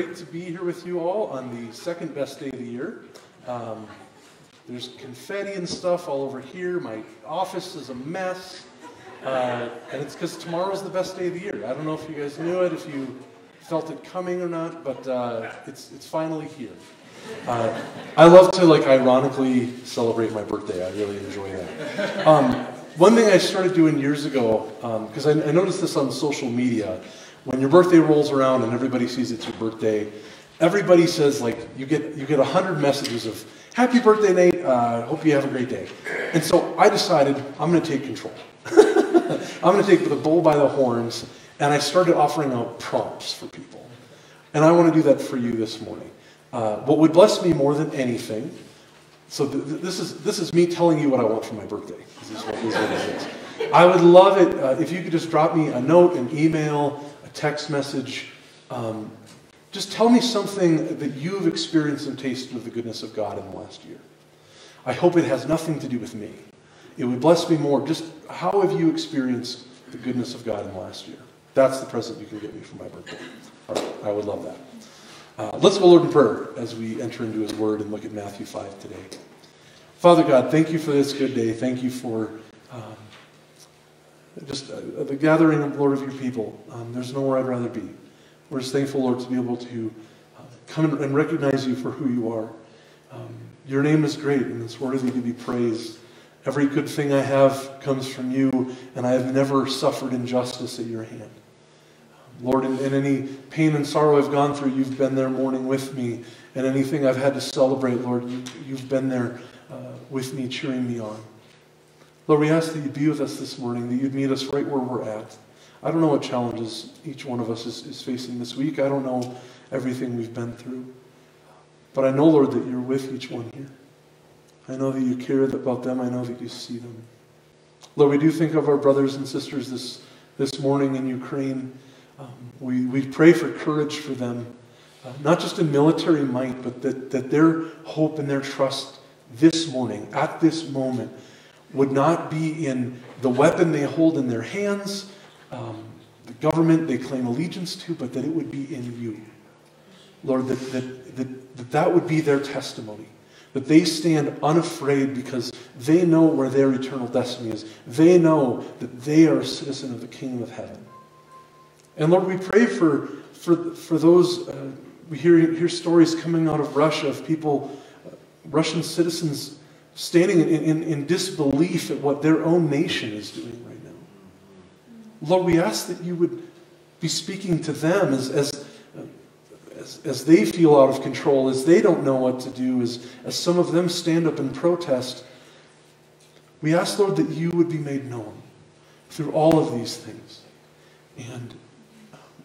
great to be here with you all on the second best day of the year. Um, there's confetti and stuff all over here. My office is a mess. Uh, and it's because tomorrow's the best day of the year. I don't know if you guys knew it, if you felt it coming or not, but uh, it's, it's finally here. Uh, I love to like ironically celebrate my birthday. I really enjoy that. Um, one thing I started doing years ago, because um, I, I noticed this on social media, when your birthday rolls around and everybody sees it's your birthday, everybody says like you get you get a hundred messages of "Happy birthday, Nate! Uh, hope you have a great day." And so I decided I'm going to take control. I'm going to take the bull by the horns, and I started offering out prompts for people. And I want to do that for you this morning. Uh, what would bless me more than anything, so th- th- this, is, this is me telling you what I want for my birthday. This is what, this is. I would love it uh, if you could just drop me a note, an email, text message. Um, just tell me something that you've experienced and tasted of the goodness of God in the last year. I hope it has nothing to do with me. It would bless me more. Just how have you experienced the goodness of God in the last year? That's the present you can get me for my birthday. I would love that. Uh, let's go, Lord, in prayer as we enter into His Word and look at Matthew 5 today. Father God, thank you for this good day. Thank you for um, just uh, the gathering, of Lord, of your people. Um, there's nowhere I'd rather be. We're just thankful, Lord, to be able to uh, come and recognize you for who you are. Um, your name is great, and it's worthy to be praised. Every good thing I have comes from you, and I have never suffered injustice at your hand. Lord, in, in, any pain and sorrow I've gone through, you've been there mourning with me. And anything I've had to celebrate, Lord, you, have been there uh, with me, cheering me on. Lord, we ask that you be with us this morning, that you'd meet us right where we're at. I don't know what challenges each one of us is, is facing this week. I don't know everything we've been through. But I know, Lord, that you're with each one here. I know that you care about them. I know that you see them. Lord, we do think of our brothers and sisters this, this morning in Ukraine. Um, we, we pray for courage for them, uh, not just in military might, but that, that their hope and their trust this morning, at this moment, would not be in the weapon they hold in their hands, um, the government they claim allegiance to, but that it would be in you. Lord, that that, that, that, that would be their testimony that they stand unafraid because they know where their eternal destiny is. They know that they are a citizen of the kingdom of heaven. And Lord, we pray for, for, for those, uh, we hear, hear stories coming out of Russia of people, uh, Russian citizens, standing in, in, in disbelief at what their own nation is doing right now. Lord, we ask that you would be speaking to them as, as as, as they feel out of control, as they don't know what to do, as, as some of them stand up and protest, we ask, Lord, that you would be made known through all of these things. And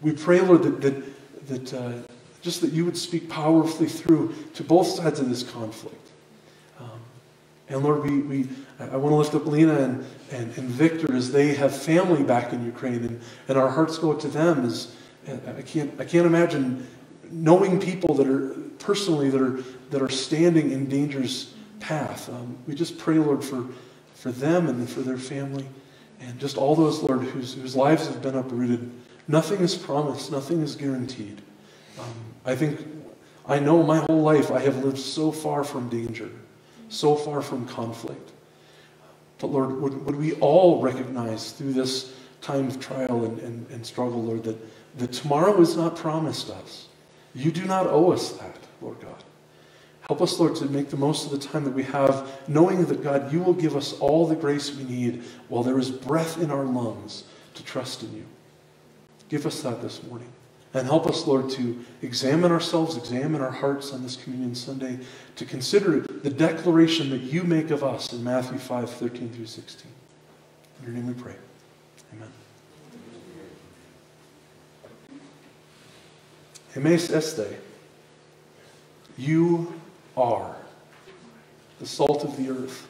we pray, Lord, that, that, that uh, just that you would speak powerfully through to both sides of this conflict. And Lord, we, we, I want to lift up Lena and, and, and Victor as they have family back in Ukraine, and, and our hearts go to them as I can't, I can't imagine knowing people that are personally that are that are standing in danger's path. Um, we just pray, Lord, for for them and for their family, and just all those, Lord, whose whose lives have been uprooted. Nothing is promised. Nothing is guaranteed. Um, I think I know my whole life I have lived so far from danger, so far from conflict. But Lord, would, would we all recognize through this time of trial and, and, and struggle, Lord, that, that tomorrow is not promised us. You do not owe us that, Lord God. Help us, Lord, to make the most of the time that we have, knowing that, God, you will give us all the grace we need while there is breath in our lungs to trust in you. Give us that this morning. And help us, Lord, to examine ourselves, examine our hearts on this Communion Sunday, to consider the declaration that you make of us in Matthew 5 13 through 16. In your name we pray. Amen. Emes este. You are the salt of the earth.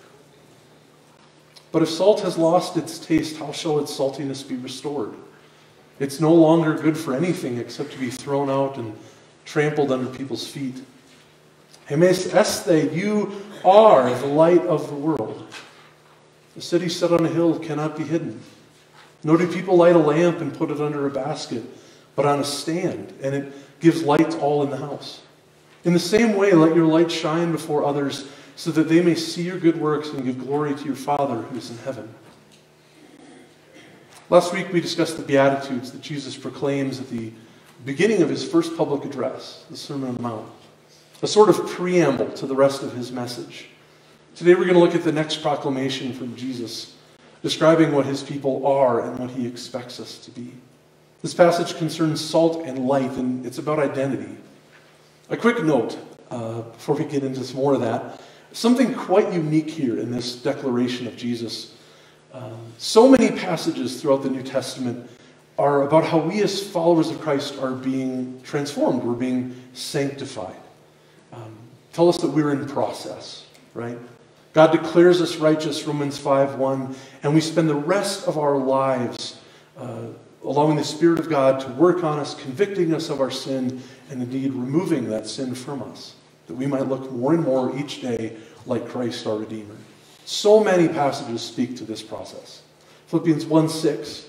But if salt has lost its taste, how shall its saltiness be restored? It's no longer good for anything except to be thrown out and trampled under people's feet. Emes este, you are the light of the world. The city set on a hill cannot be hidden. Nor do people light a lamp and put it under a basket but on a stand, and it gives light to all in the house. In the same way, let your light shine before others so that they may see your good works and give glory to your Father who is in heaven. Last week we discussed the Beatitudes that Jesus proclaims at the beginning of his first public address, the Sermon on the Mount, a sort of preamble to the rest of his message. Today we're going to look at the next proclamation from Jesus, describing what his people are and what he expects us to be. This passage concerns salt and light, and it's about identity. A quick note uh, before we get into some more of that. Something quite unique here in this declaration of Jesus. Um, so many passages throughout the New Testament are about how we as followers of Christ are being transformed, we're being sanctified. Um, tell us that we're in process, right? God declares us righteous, Romans 5 1, and we spend the rest of our lives uh, allowing the Spirit of God to work on us, convicting us of our sin, and indeed removing that sin from us, that we might look more and more each day like Christ our Redeemer. So many passages speak to this process. Philippians 1 6.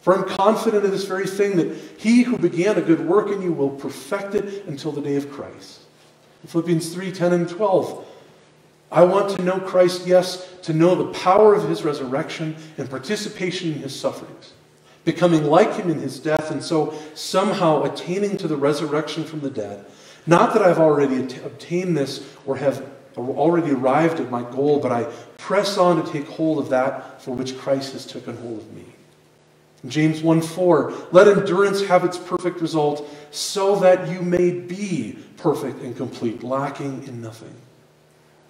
For I'm confident of this very thing that he who began a good work in you will perfect it until the day of Christ. Philippians 3 10 and 12. I want to know Christ, yes, to know the power of his resurrection and participation in his sufferings becoming like him in his death, and so somehow attaining to the resurrection from the dead. Not that I've already obtained this or have already arrived at my goal, but I press on to take hold of that for which Christ has taken hold of me. James 1 4, let endurance have its perfect result, so that you may be perfect and complete, lacking in nothing.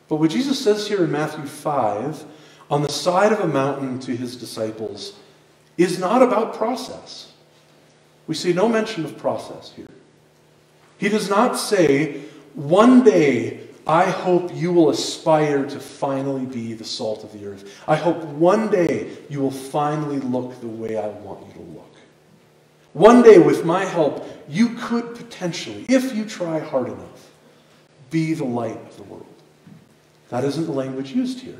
But what Jesus says here in Matthew 5, on the side of a mountain to his disciples, is not about process. We see no mention of process here. He does not say, one day I hope you will aspire to finally be the salt of the earth. I hope one day you will finally look the way I want you to look. One day, with my help, you could potentially, if you try hard enough, be the light of the world. That isn't the language used here.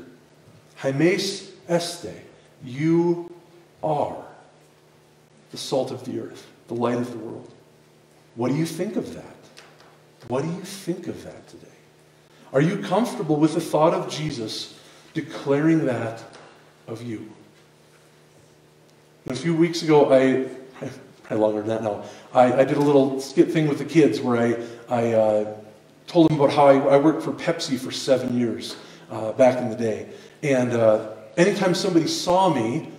Haimes este. You are the salt of the earth, the light of the world. What do you think of that? What do you think of that today? Are you comfortable with the thought of Jesus declaring that of you? A few weeks ago, I, probably longer than that now, I, I did a little skit thing with the kids where I, I uh, told them about how I, I, worked for Pepsi for seven years uh, back in the day. And uh, anytime somebody saw me,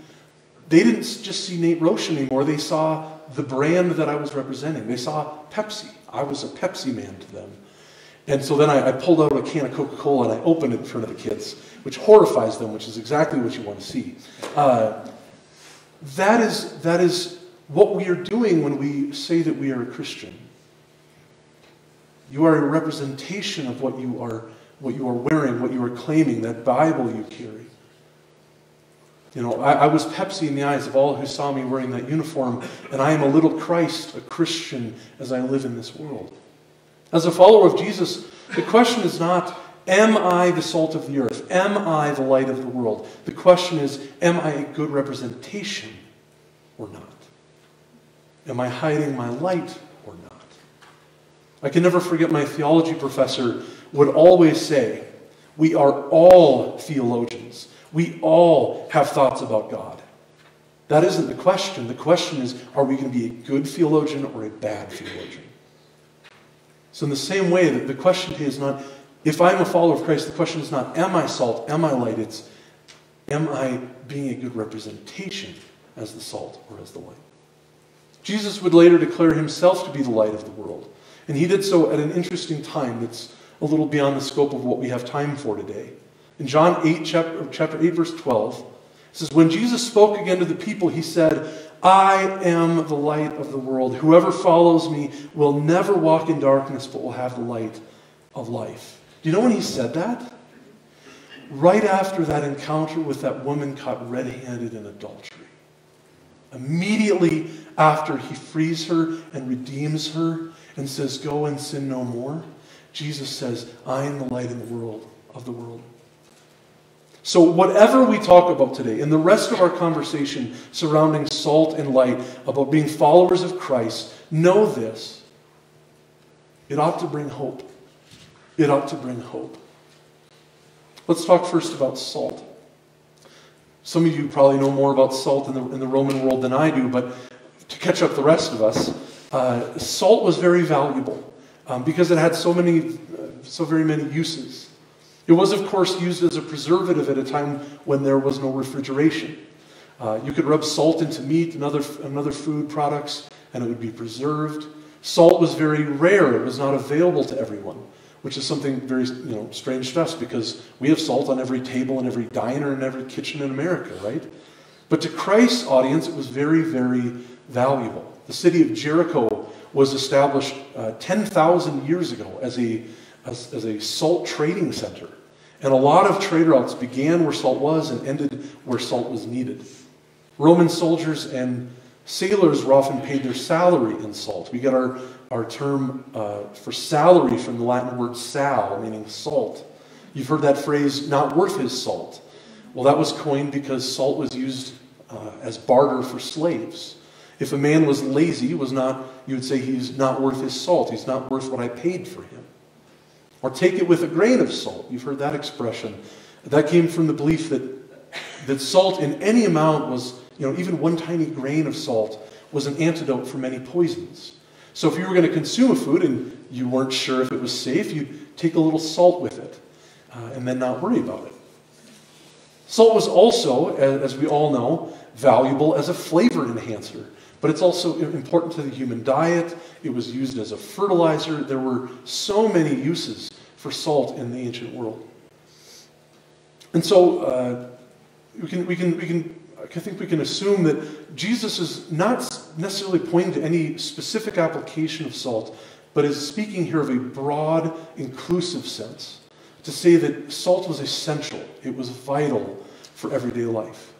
they didn't just see Nate Roschen anymore. They saw the brand that I was representing. They saw Pepsi. I was a Pepsi man to them. And so then I, I pulled out a can of Coca Cola and I opened it in front of the kids, which horrifies them, which is exactly what you want to see. Uh, that, is, that is what we are doing when we say that we are a Christian. You are a representation of what you are, what you are wearing, what you are claiming, that Bible you carry. You know, I, I, was Pepsi in the eyes of all who saw me wearing that uniform, and I am a little Christ, a Christian, as I live in this world. As a follower of Jesus, the question is not, am I the salt of the earth? Am I the light of the world? The question is, am I a good representation or not? Am I hiding my light or not? I can never forget my theology professor would always say, we are all theologians. We all have thoughts about God. That isn't the question. The question is are we going to be a good theologian or a bad theologian? So, in the same way, that the question is not if I'm a follower of Christ, the question is not am I salt, am I light? It's am I being a good representation as the salt or as the light? Jesus would later declare himself to be the light of the world. And he did so at an interesting time that's a little beyond the scope of what we have time for today. In John 8, chapter, chapter 8, verse 12, it says, When Jesus spoke again to the people, he said, I am the light of the world. Whoever follows me will never walk in darkness, but will have the light of life. Do you know when he said that? Right after that encounter with that woman caught red handed in adultery. Immediately after he frees her and redeems her and says, Go and sin no more, Jesus says, I am the light in the world of the world. So, whatever we talk about today, in the rest of our conversation surrounding salt and light, about being followers of Christ, know this. It ought to bring hope. It ought to bring hope. Let's talk first about salt. Some of you probably know more about salt in the, in the Roman world than I do, but to catch up the rest of us, uh, salt was very valuable um, because it had so many, uh, so very many uses. It was, of course, used as a preservative at a time when there was no refrigeration. Uh, you could rub salt into meat and other, and other food products, and it would be preserved. Salt was very rare, it was not available to everyone, which is something very you know, strange to us because we have salt on every table and every diner and every kitchen in America, right? But to Christ's audience, it was very, very valuable. The city of Jericho was established uh, 10,000 years ago as a, as, as a salt trading center. And a lot of trade routes began where salt was and ended where salt was needed. Roman soldiers and sailors were often paid their salary in salt. We get our, our term uh, for salary from the Latin word sal, meaning salt. You've heard that phrase, not worth his salt. Well, that was coined because salt was used uh, as barter for slaves. If a man was lazy, was not, you would say he's not worth his salt. He's not worth what I paid for him. Or take it with a grain of salt. You've heard that expression. That came from the belief that, that salt in any amount was, you know, even one tiny grain of salt was an antidote for many poisons. So if you were going to consume a food and you weren't sure if it was safe, you'd take a little salt with it uh, and then not worry about it. Salt was also, as we all know, valuable as a flavor enhancer. But it's also important to the human diet. It was used as a fertilizer. There were so many uses for salt in the ancient world. And so uh, we, can, we, can, we can, I think we can assume that Jesus is not necessarily pointing to any specific application of salt, but is speaking here of a broad, inclusive sense to say that salt was essential, it was vital for everyday life.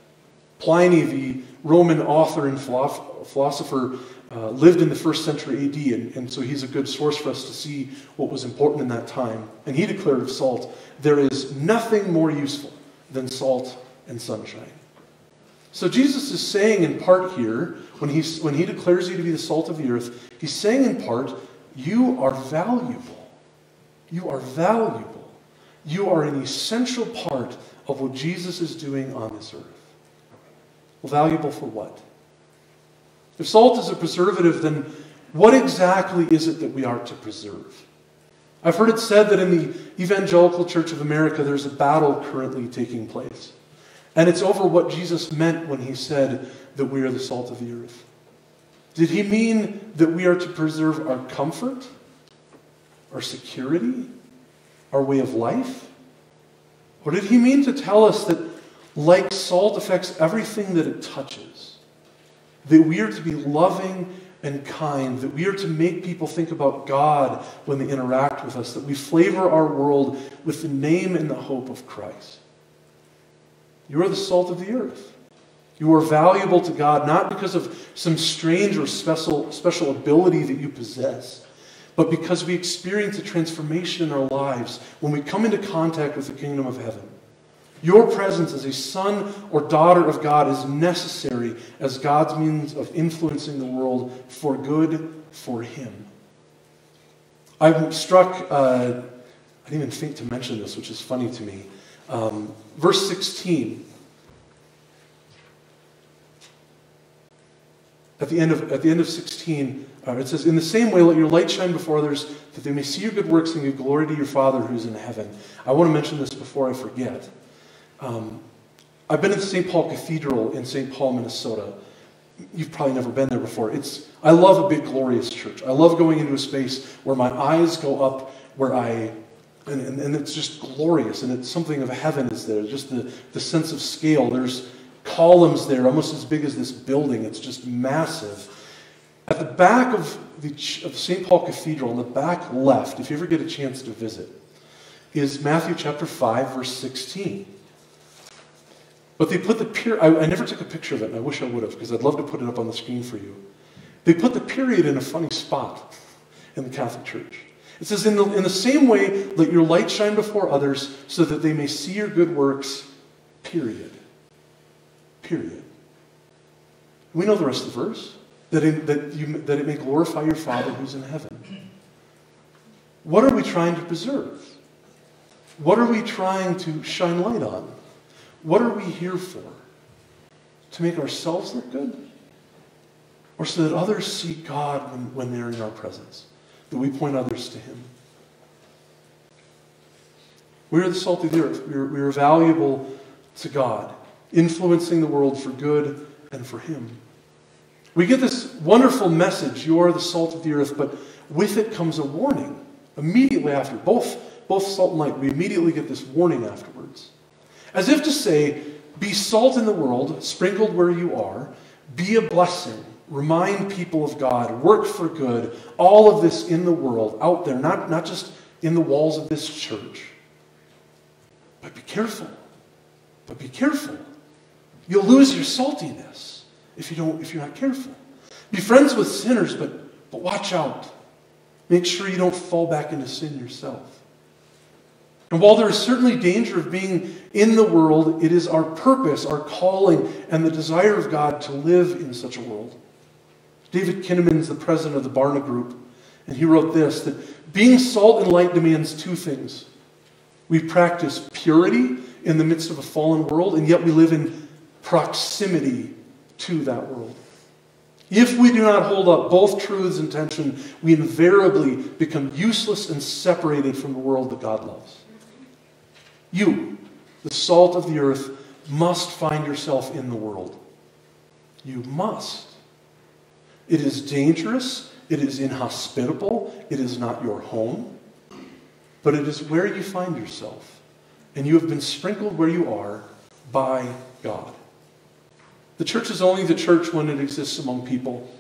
Pliny, the Roman author and philosopher, uh, lived in the first century AD, and, and so he's a good source for us to see what was important in that time. And he declared of salt, there is nothing more useful than salt and sunshine. So Jesus is saying in part here, when, he's, when he declares you to be the salt of the earth, he's saying in part, you are valuable. You are valuable. You are an essential part of what Jesus is doing on this earth. Well, valuable for what? If salt is a preservative, then what exactly is it that we are to preserve? I've heard it said that in the Evangelical Church of America, there's a battle currently taking place. And it's over what Jesus meant when he said that we are the salt of the earth. Did he mean that we are to preserve our comfort, our security, our way of life? Or did he mean to tell us that, like salt affects everything that it touches? That we are to be loving and kind, that we are to make people think about God when they interact with us, that we flavor our world with the name and the hope of Christ. You are the salt of the earth. You are valuable to God not because of some strange or special, special ability that you possess, but because we experience a transformation in our lives when we come into contact with the kingdom of heaven. Your presence as a son or daughter of God is necessary as God's means of influencing the world for good for Him. I'm struck, uh, I didn't even think to mention this, which is funny to me. Um, verse 16. At the end of, at the end of 16, uh, it says, In the same way, let your light shine before others, that they may see your good works and give glory to your Father who's in heaven. I want to mention this before I forget. Um, I've been in St. Paul Cathedral in St. Paul, Minnesota. You've probably never been there before. It's, I love a big, glorious church. I love going into a space where my eyes go up, where I, and, and, and it's just glorious, and it's something of heaven is there, just the, the sense of scale. There's columns there, almost as big as this building. It's just massive. At the back of, the, of St. Paul Cathedral, on the back left, if you ever get a chance to visit, is Matthew chapter 5, verse 16. But they put the period, I, I, never took a picture of it, and I wish I would have, because I'd love to put it up on the screen for you. They put the period in a funny spot in the Catholic Church. It says, in the, in the same way, let your light shine before others, so that they may see your good works Period. Period. We know the rest of the verse that, that, you, that it may glorify your Father who's in heaven. What are we trying to preserve? What are we trying to shine light on? What are we here for? To make ourselves look good? Or so that others see God when, when they're in our presence? That we point others to Him? We are the salt of the earth. We are, we are valuable to God, influencing the world for good and for Him. We get this wonderful message you are the salt of the earth, but with it comes a warning immediately after. Both, both salt and light, we immediately get this warning afterwards. As if to say, be salt in the world, sprinkled where you are, be a blessing, remind people of God, work for good, all of this in the world, out there, not, not just in the walls of this church. But be careful. But be careful. You'll lose your saltiness if you don't if you're not careful. Be friends with sinners, but but watch out. Make sure you don't fall back into sin yourself. And while there is certainly danger of being in the world, it is our purpose, our calling, and the desire of God to live in such a world. David Kinnaman is the president of the Barna Group, and he wrote this that being salt and light demands two things. We practice purity in the midst of a fallen world, and yet we live in proximity to that world. If we do not hold up both truths and tension, we invariably become useless and separated from the world that God loves. You, the salt of the earth, must find yourself in the world. You must. It is dangerous, it is inhospitable, it is not your home, but it is where you find yourself. And you have been sprinkled where you are by God. The church is only the church when it exists among people.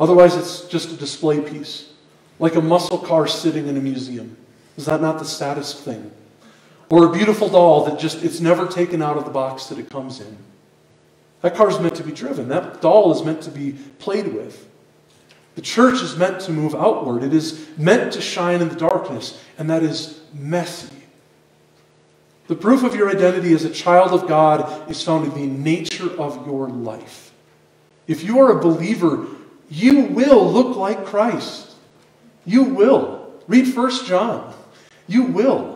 Otherwise, it's just a display piece, like a muscle car sitting in a museum. Is that not the saddest thing? Or a beautiful doll that just, it's never taken out of the box that it comes in. That car is meant to be driven. That doll is meant to be played with. The church is meant to move outward. It is meant to shine in the darkness, and that is messy. The proof of your identity as a child of God is found in the nature of your life. If you are a believer, you will look like Christ. You will. Read 1 John. You will.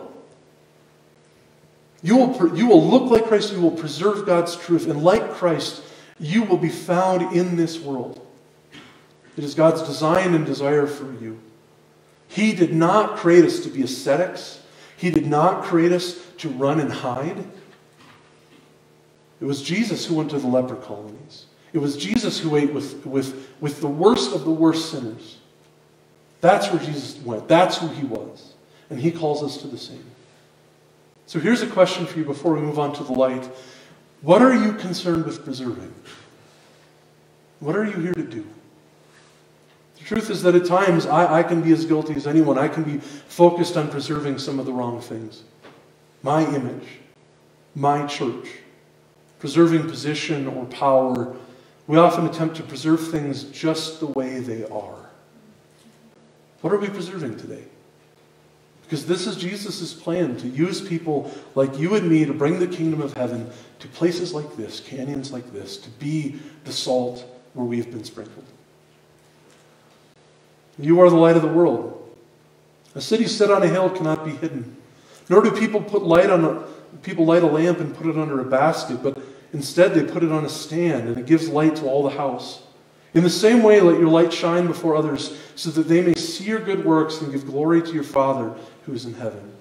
You will, you will look like Christ. You will preserve God's truth. And like Christ, you will be found in this world. It is God's design and desire for you. He did not create us to be ascetics. He did not create us to run and hide. It was Jesus who went to the leper colonies. It was Jesus who ate with, with, with the worst of the worst sinners. That's where Jesus went. That's who he was. And he calls us to the same. So here's a question for you before we move on to the light. What are you concerned with preserving? What are you here to do? The truth is that at times I, I can be as guilty as anyone. I can be focused on preserving some of the wrong things. My image, my church, preserving position or power. We often attempt to preserve things just the way they are. What are we preserving today? Because this is Jesus' plan to use people like you and me to bring the kingdom of heaven to places like this, canyons like this, to be the salt where we've been sprinkled. You are the light of the world. A city set on a hill cannot be hidden. Nor do people put light on a, people light a lamp and put it under a basket, but instead they put it on a stand, and it gives light to all the house. In the same way, let your light shine before others, so that they may see your good works and give glory to your Father who is in heaven.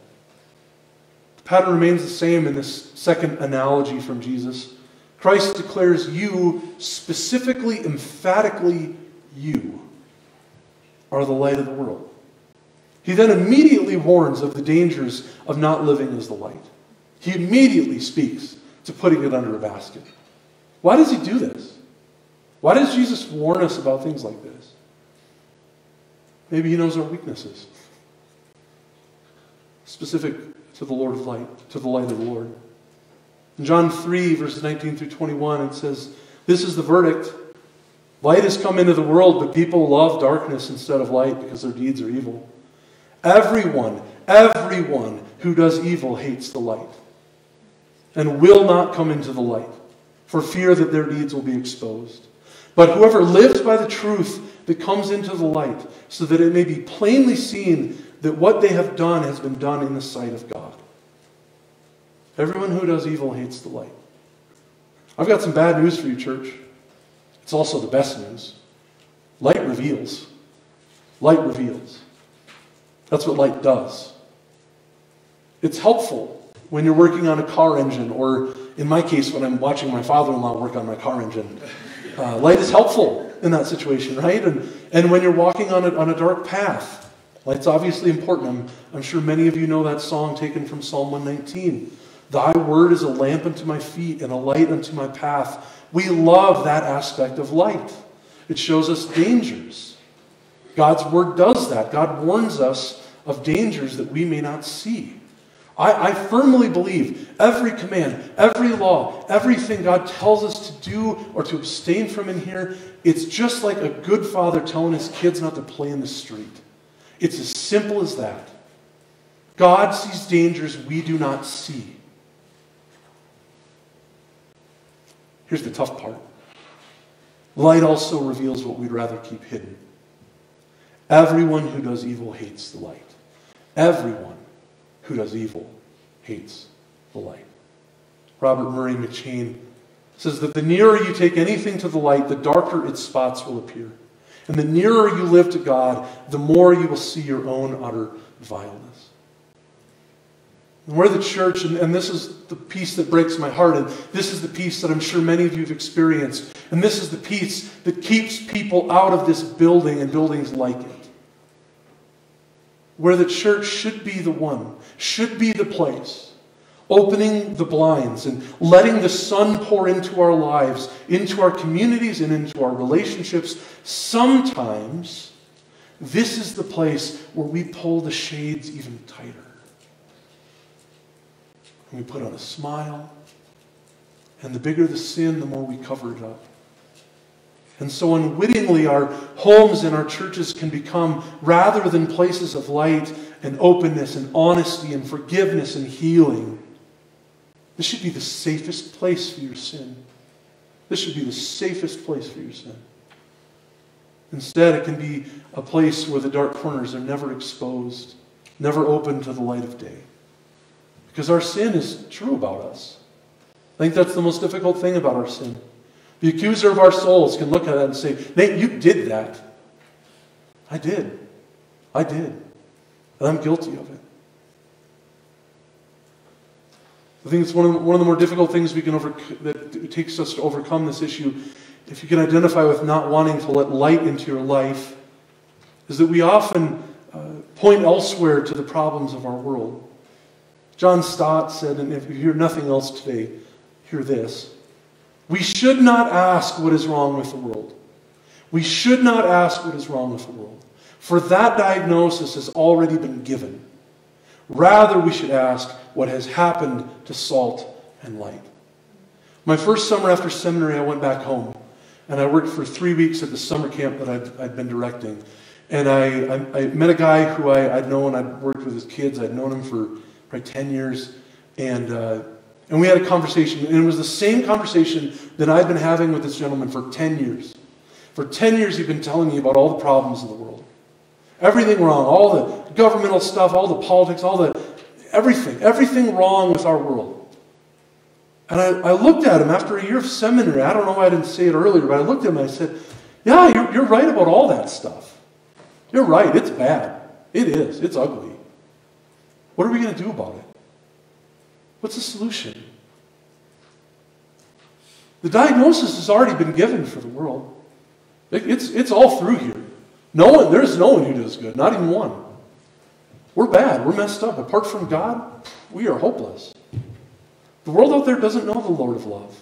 The pattern remains the same in this second analogy from Jesus. Christ declares you, specifically, emphatically, you are the light of the world. He then immediately warns of the dangers of not living as the light. He immediately speaks to putting it under a basket. Why does he do this? Why does Jesus warn us about things like this? Maybe he knows our weaknesses. Specific to the Lord of light, to the light of the Lord. In John 3, verses 19 through 21, it says, This is the verdict. Light has come into the world, but people love darkness instead of light because their deeds are evil. Everyone, everyone who does evil hates the light and will not come into the light, for fear that their deeds will be exposed. But whoever lives by the truth that comes into the light, so that it may be plainly seen that what they have done has been done in the sight of God. Everyone who does evil hates the light. I've got some bad news for you, church. It's also the best news. Light reveals. Light reveals. That's what light does. It's helpful when you're working on a car engine, or in my case, when I'm watching my father in law work on my car engine. Uh, light is helpful in that situation, right? And, and when you're walking on a, on a dark path, light's obviously important. I'm, I'm sure many of you know that song taken from Psalm 119. Thy word is a lamp unto my feet and a light unto my path. We love that aspect of light. It shows us dangers. God's word does that. God warns us of dangers that we may not see. I, I, firmly believe every command, every law, everything God tells us to do or to abstain from in here, it's just like a good father telling his kids not to play in the street. It's as simple as that. God sees dangers we do not see. Here's the tough part light also reveals what we'd rather keep hidden. Everyone who does evil hates the light. Everyone who does evil hates the light. Robert Murray M'Cheyne says that the nearer you take anything to the light, the darker its spots will appear. And the nearer you live to God, the more you will see your own utter vileness. And we're the church, and, and, this is the piece that breaks my heart, and this is the piece that I'm sure many of you have experienced. And this is the piece that keeps people out of this building and buildings like it where the church should be the one, should be the place, opening the blinds and letting the sun pour into our lives, into our communities, and into our relationships. Sometimes this is the place where we pull the shades even tighter. And we put on a smile, and the bigger the sin, the more we cover it up. And so unwittingly, our homes and our churches can become, rather than places of light and openness and honesty and forgiveness and healing, this should be the safest place for your sin. This should be the safest place for your sin. Instead, it can be a place where the dark corners are never exposed, never open to the light of day. Because our sin is true about us. I think that's the most difficult thing about our sin. The accuser of our souls can look at that and say, Nate, you did that. I did. I did. And I'm guilty of it. I think it's one of, the, one of the more difficult things we can over, that takes us to overcome this issue. If you can identify with not wanting to let light into your life, is that we often uh, point elsewhere to the problems of our world. John Stott said, and if you hear nothing else today, hear this. We should not ask what is wrong with the world. We should not ask what is wrong with the world, for that diagnosis has already been given. Rather, we should ask what has happened to salt and light. My first summer after seminary, I went back home and I worked for three weeks at the summer camp that I'd, I'd been directing. And I, I, I, met a guy who I, would known, I'd worked with his kids, I'd known him for probably 10 years. And uh, and we had a conversation, and it was the same conversation that I've been having with this gentleman for 10 years. For 10 years, he'd been telling me about all the problems in the world. Everything wrong, all the governmental stuff, all the politics, all the everything, everything wrong with our world. And I, I looked at him after a year of seminary. I don't know why I didn't say it earlier, but I looked at him and I said, Yeah, you're, you're right about all that stuff. You're right, it's bad. It is, it's ugly. What are we going to do about it? What's the solution? The diagnosis has already been given for the world. it's, it's all through here. No one, there's no one who does good, not even one. We're bad. We're messed up. Apart from God, we are hopeless. The world out there doesn't know the Lord of love.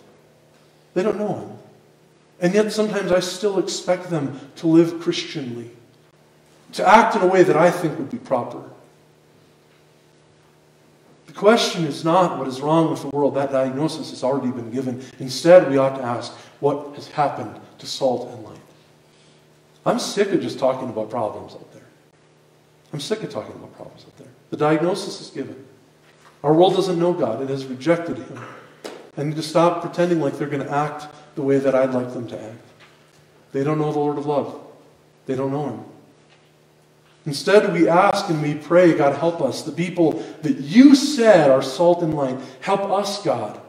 They don't know Him. And yet sometimes I still expect them to live Christianly, to act in a way that I think would be proper question is not what is wrong with the world. That diagnosis has already been given. Instead, we ought to ask what has happened to salt and light. I'm sick of just talking about problems out there. I'm sick of talking about problems out there. The diagnosis is given. Our world doesn't know God, it has rejected Him. Need to stop pretending like they're going to act the way that I'd like them to act. They don't know the Lord of love, they don't know Him. Instead, we ask and we pray, God, help us. The people that you said are salt and light, help us, God.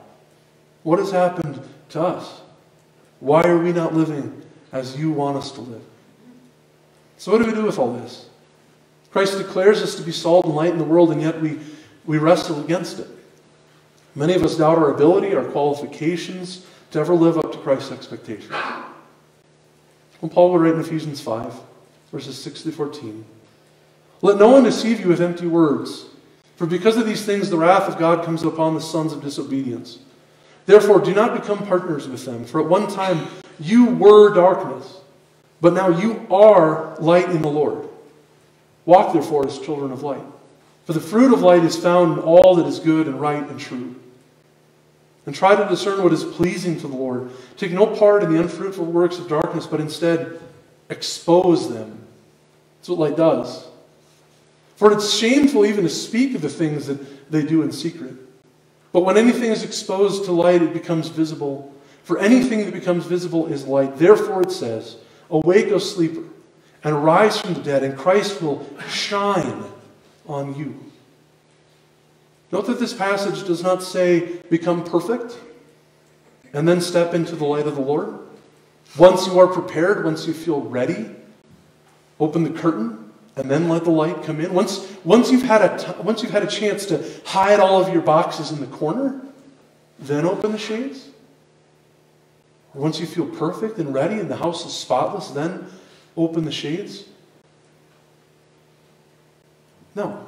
What has happened to us? Why are we not living as you want us to live? So, what do we do with all this? Christ declares us to be salt and light in the world, and yet we, we wrestle against it. Many of us doubt our ability, our qualifications to ever live up to Christ's expectations. Well, Paul would write in Ephesians 5, verses 6 to 14 Let no one deceive you with empty words, for because of these things the wrath of God comes upon the sons of disobedience. Therefore, do not become partners with them, for at one time you were darkness, but now you are light in the Lord. Walk therefore as children of light. For the fruit of light is found in all that is good and right and true. And try to discern what is pleasing to the Lord. Take no part in the unfruitful works of darkness, but instead expose them. That's what light does. For it's shameful even to speak of the things that they do in secret. But when anything is exposed to light, it becomes visible. For anything that becomes visible is light. Therefore it says, Awake, O sleeper and arise from the dead, and Christ will shine on you. Note that this passage does not say become perfect and then step into the light of the Lord. Once you are prepared, once you feel ready, open the curtain and then let the light come in. Once, once, you've had a t- once you've had a chance to hide all of your boxes in the corner, then open the shades. Once you feel perfect and ready and the house is spotless, then open the shades? No.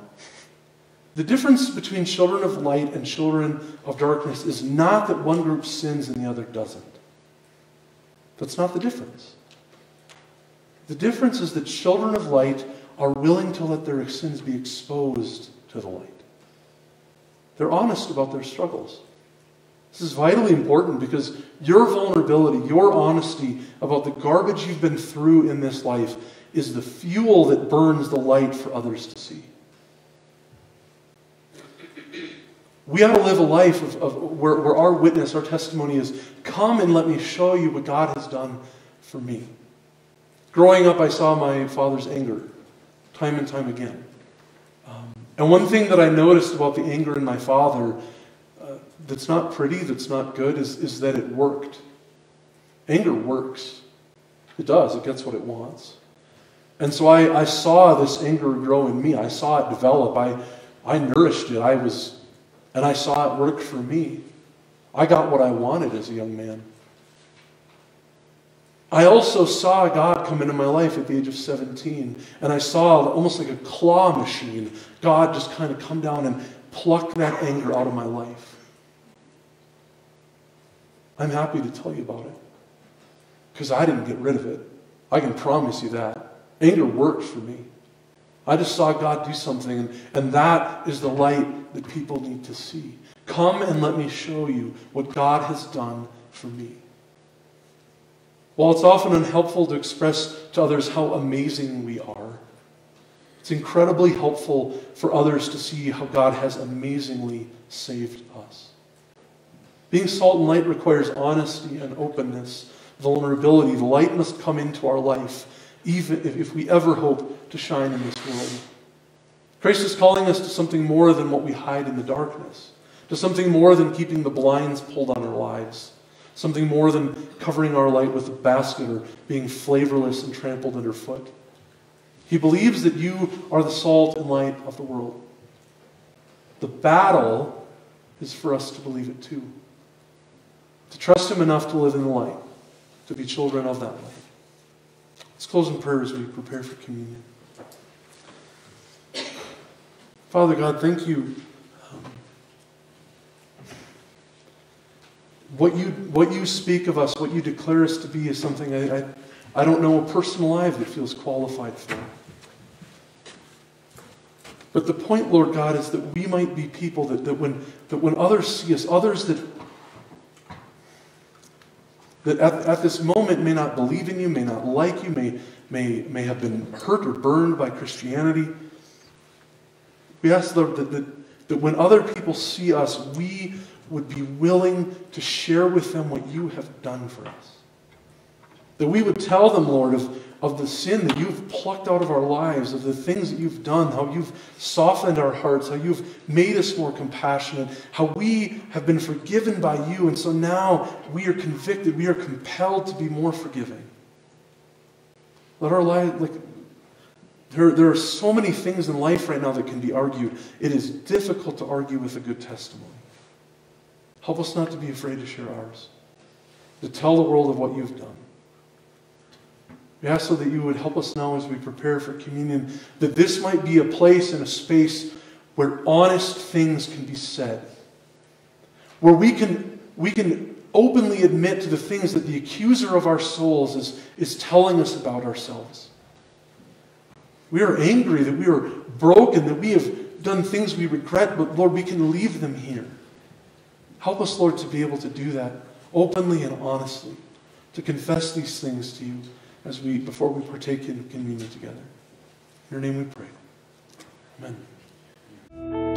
The difference between children of light and children of darkness is not that one group sins and the other doesn't. That's not the difference. The difference is that children of light are willing to let their sins be exposed to the light. They're honest about their struggles. This is vitally important because your vulnerability, your honesty about the garbage you've been through in this life is the fuel that burns the light for others to see. We ought to live a life of, of where, where our witness, our testimony is come and let me show you what God has done for me. Growing up, I saw my father's anger time and time again. Um, and one thing that I noticed about the anger in my father that's not pretty, that's not good, is, is that it worked. Anger works. It does, it gets what it wants. And so I, I saw this anger grow in me. I saw it develop. I, I nourished it. I was, and I saw it work for me. I got what I wanted as a young man. I also saw God come into my life at the age of 17, and I saw almost like a claw machine, God just kind of come down and pluck that anger out of my life. I'm happy to tell you about it because I didn't get rid of it. I can promise you that. Anger worked for me. I just saw God do something, and, and that is the light that people need to see. Come and let me show you what God has done for me. While it's often unhelpful to express to others how amazing we are, it's incredibly helpful for others to see how God has amazingly saved us. Being salt and light requires honesty and openness, vulnerability. The light must come into our life, even if we ever hope to shine in this world. Christ is calling us to something more than what we hide in the darkness, to something more than keeping the blinds pulled on our something more than covering our light with a basket or being flavorless and trampled underfoot. He believes that you are the salt and light of the world. The battle is for us to believe it too to trust Him enough to live in the light, to be children of that light. Let's close in prayer as we prepare for communion. Father God, thank you. What you, what you speak of us, what you declare us to be, is something I, I, I don't know a person alive that feels qualified for. But the point, Lord God, is that we might be people that, that, when, that when others see us, others that that at, at this moment may not believe in you, may not like you, may, may, may have been hurt or burned by Christianity. We ask, Lord, that, that, That when other people see us, we would be willing to share with them what you have done for us. That we would tell them, Lord, of, of the sin that you've plucked out of our lives, of the things that you've done, how you've softened our hearts, how you've made us more compassionate, how we have been forgiven by you, and so now we are convicted, we are compelled to be more forgiving. Let our life, like, there, there are so many things in life right now that can be argued. It is difficult to argue with a good testimony. Help us not to be afraid to share ours, to tell the world of what you've done. We ask so that you would help us now as we prepare for communion, that this might be a place and a space where honest things can be said, where we can, we can openly admit to the things that the accuser of our souls is, is telling us about ourselves. We are angry that we are broken, that we have done things we regret, but Lord, we can leave them here. Help us, Lord, to be able to do that openly and honestly, to confess these things to you as we before we partake in communion together. In your name we pray. Amen.